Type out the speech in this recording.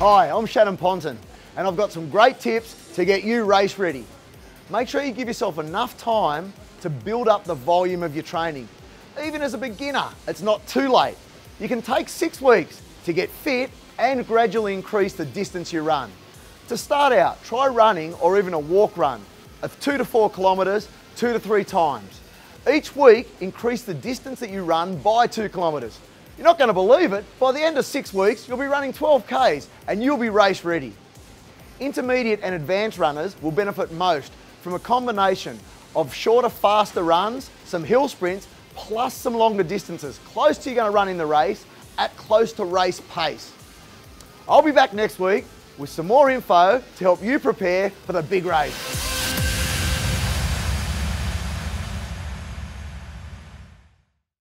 Hi, I'm Shannan Ponton, and I've got some great tips to get you race ready. Make sure you give yourself enough time to build up the volume of your training. Even as a beginner, it's not too late. You can take six weeks to get fit and gradually increase the distance you run. To start out, try running or even a walk run of two to four kilometres, two to three times. Each week, increase the distance that you run by two kilometres. You're not going to believe it, by the end of six weeks, you'll be running 12 Ks and you'll be race ready. Intermediate and advanced runners will benefit most from a combination of shorter, faster runs, some hill sprints, plus some longer distances, close to you're going to run in the race at close to race pace. I'll be back next week with some more info to help you prepare for the big race.